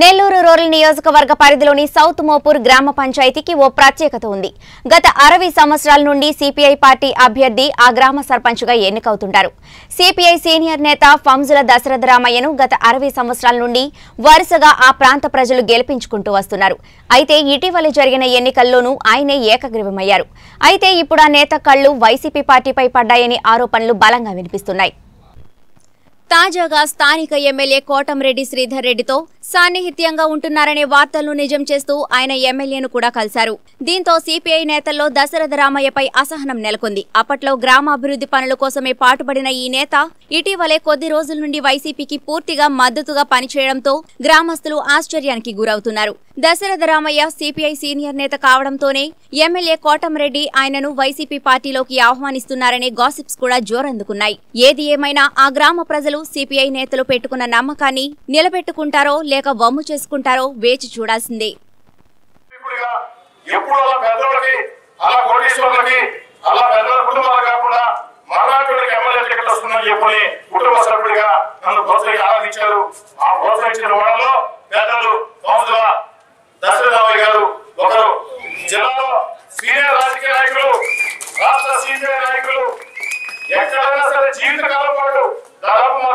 Nellore rural నియోజకవర్గ పరిధిలోని south Mopur గ్రామ పంచాయతీకి ఓ ప్రత్యేకత ఉంది. గత అరవై సంవత్సరాల నుండి సిపిఐ పార్టీ అభ్యర్థి ఆ గ్రామ సర్పంచ్గా ఎన్నికవుతుంటారు. సిపిఐ సీనియర్ నేత ఫంజుల దశరథ రామయ్యను గత అరవై సంవత్సరాల నుండి వరుసగా ఆ ప్రాంత ప్రజలు గెలిపించుకుంటూ వస్తున్నారు. అయితే ఇటీవల జరిగిన ఎన్నికల్లోనూ ఆయనే ఏకగ్రీవమయ్యారు. అయితే ఇప్పుడు ఆ నేత కళ్ళు వైసీపీ పార్టీపై పడ్డాయని ఆరోపణలు బలంగా వినిపిస్తున్నాయి. తాజాగా స్థానిక ఎమ్మెల్యే కోటంరెడ్డి శ్రీధర్ రెడ్డితో సాన్నిహిత్యంగా ఉంటున్నారనే వార్తలను నిజం చేస్తూ ఆయన ఎమ్మెల్యేను కూడా కలిశారు. దీంతో సిపిఐ నేతల్లో దశరథ రామయ్యపై అసహనం నెలకొంది. అప్పట్లో గ్రామాభివృద్ధి పనుల కోసమే పాటుపడిన ఈ నేత ఇటీవలే కొద్ది రోజుల నుండి వైసీపీకి పూర్తిగా మద్దతుగా పనిచేయడంతో గ్రామస్తులు ఆశ్చర్యానికి గురవుతున్నారు. దశరథ రామయ్య సిపిఐ సీనియర్ నేత కావడంతోనే ఎమ్మెల్యే కోటంరెడ్డి ఆయనను వైసీపీ పార్టీలోకి ఆహ్వానిస్తున్నారనే గాసిప్స్ కూడా జోరందుకున్నాయి. ఏది ఏమైనా ఆ గ్రామ ప్రజలు సిపిఐ నేతలు పెట్టుకున్న నమ్మకాన్ని నిలబెట్టుకుంటారో లేక వమ్ము చేసుకుంటారో వేచి చూడాల్సిందే. కుటుంబ సభ్యుడిగా నన్ను ప్రోత్సహించి ఆరాధించారు ఆ ప్రోత్సహించిన వాళ్ళలో పెద్దలు గారు ఒకరు జిల్లాలో సీనియర్ రాజకీయ నాయకులు రాష్ట్ర సీనియర్ నాయకులు ఎక్కడైనా సరే జీవితకాలం పాటు దాదాపు మా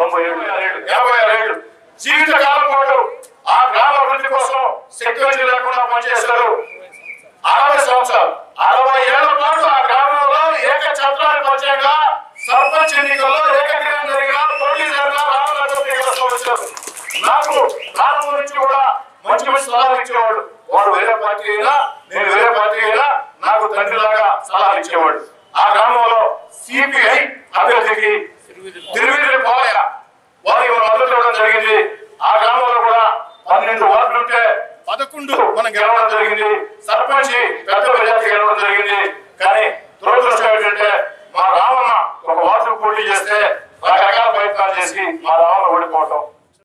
తొంభై ఏళ్ళు యాభై ఆరు ఏళ్ళు జీవితకాలం పాటు ఆ గ్రామ అభివృద్ధి కోసం సెక్యూరిటీ లేకుండా పనిచేస్తారు అరవై సంవత్సరాలు అరవై ఏళ్ళ పాటు ఆ గ్రామంలో ఏక చట్టానికి వచ్చాక సర్పంచ్ ఎన్నికల్లో ఏకగ్రహం జరిగిన పోటీ జరిగిన రామరాజు వచ్చారు. నాకు ప్రారంభం నుంచి కూడా మంచి మంచి సలహాలు ఇచ్చేవాడు వాడు వేరే పార్టీ అయినా నేను వేరే పార్టీ అయినా నాకు తండ్రిలాగా సలహాలు ఇచ్చేవాడు. ఆ గ్రామం పదకొండు మనం గెలవడం జరిగింది. సర్పంచ్ పెద్ద గెలవడం జరిగింది. కానీ దురదృష్టం ఏంటంటే మా రావణ ఒక వార్డు పోటీ చేస్తే రకరకాల ప్రయత్నాలు చేసి మా రావణ ఓడిపోవటం.